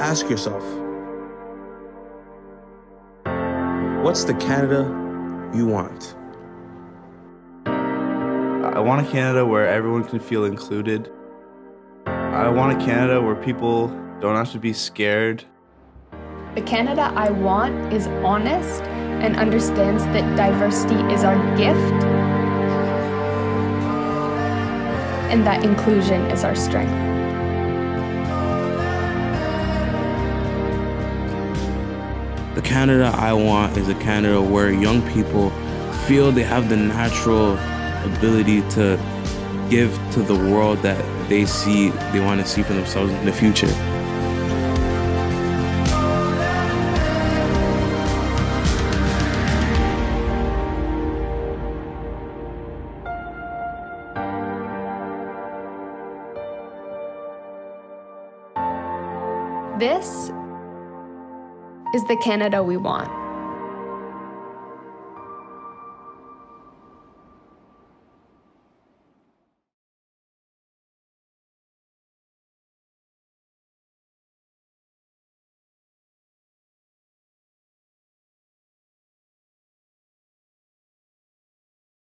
ask yourself what's the Canada you want? I want a Canada where everyone can feel included. I want a Canada where people don't have to be scared. The Canada I want is honest and understands that diversity is our gift and that inclusion is our strength. The Canada I want is a Canada where young people feel they have the natural ability to give to the world that they see, they want to see for themselves in the future. This is the Canada we want.